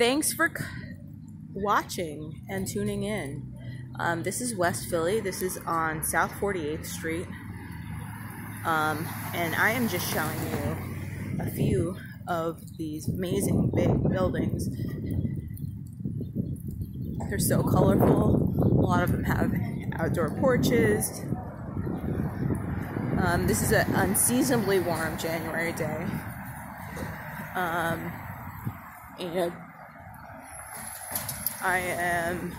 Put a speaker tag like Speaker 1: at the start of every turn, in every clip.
Speaker 1: thanks for watching and tuning in. Um, this is West Philly. This is on South 48th Street. Um, and I am just showing you a few of these amazing big buildings. They're so colorful. A lot of them have outdoor porches. Um, this is an unseasonably warm January day. Um, and I am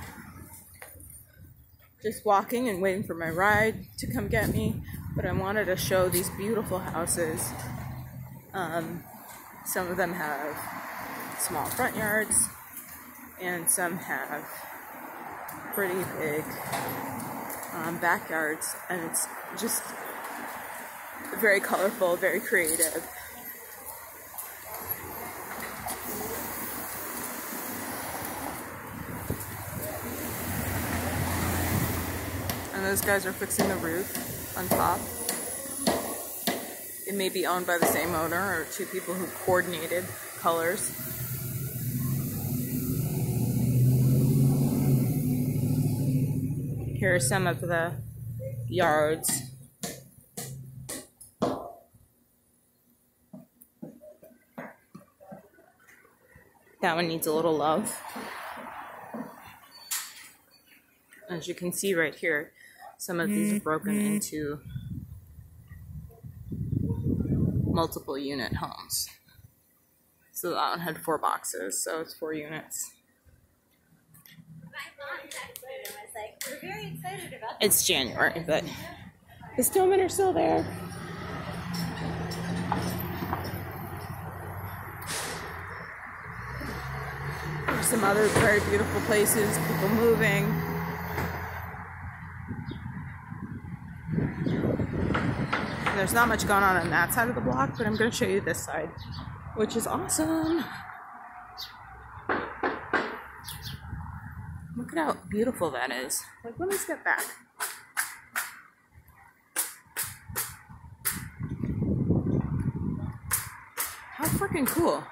Speaker 1: just walking and waiting for my ride to come get me, but I wanted to show these beautiful houses. Um, some of them have small front yards, and some have pretty big um, backyards, and it's just very colorful, very creative. And those guys are fixing the roof on top. It may be owned by the same owner or two people who coordinated colors. Here are some of the yards. That one needs a little love. As you can see right here, some of these are mm-hmm. broken into multiple unit homes. So uh, that one had four boxes, so it's four units. It's January, but the snowmen are still there. There's some other very beautiful places, people moving. There's not much going on on that side of the block, but I'm going to show you this side, which is awesome. Look at how beautiful that is. Like, let me step back. How freaking cool.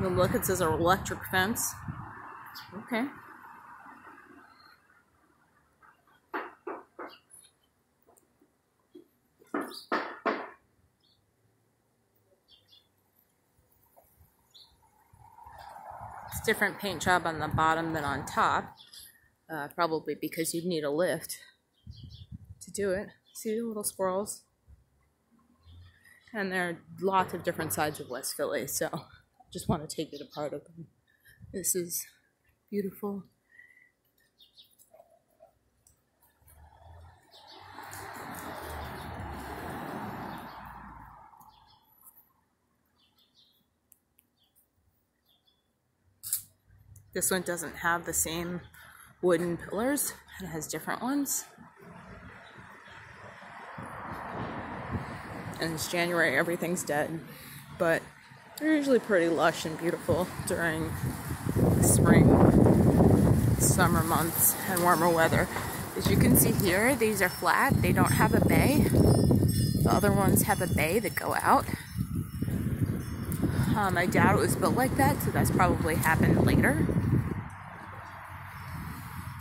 Speaker 1: And look, it says electric fence. Okay. It's different paint job on the bottom than on top. Uh, probably because you'd need a lift to do it. See the little squirrels? And there are lots of different sides of West Philly, so just want to take it apart of them. This is beautiful. This one doesn't have the same wooden pillars, it has different ones. And it's January, everything's dead. But they're usually pretty lush and beautiful during the spring, summer months, and warmer weather. As you can see here, these are flat. They don't have a bay. The other ones have a bay that go out. Um, I doubt it was built like that, so that's probably happened later.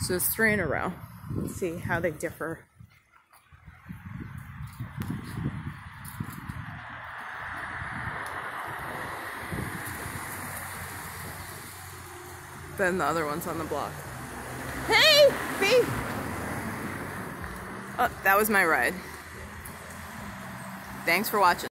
Speaker 1: So it's three in a row. Let's see how they differ. Then the other one's on the block. Hey, B! Oh, that was my ride. Thanks for watching.